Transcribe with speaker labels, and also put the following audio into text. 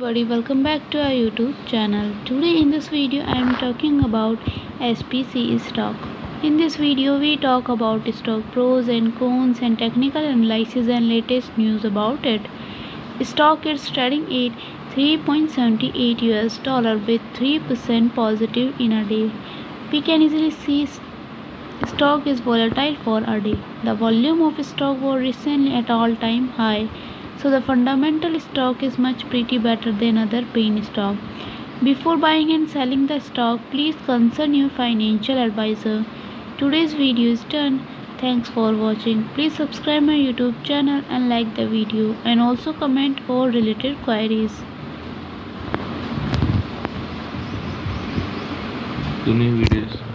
Speaker 1: everybody welcome back to our youtube channel. Today in this video i am talking about spc stock. In this video we talk about stock pros and cons and technical analysis and latest news about it. Stock is trading at 3.78 us dollar with 3% positive in a day. We can easily see stock is volatile for a day. The volume of stock was recently at all time high so the fundamental stock is much pretty better than other penny stock. Before buying and selling the stock please consult your financial advisor. Today's video is done. Thanks for watching. Please subscribe my youtube channel and like the video and also comment for related queries.
Speaker 2: New videos.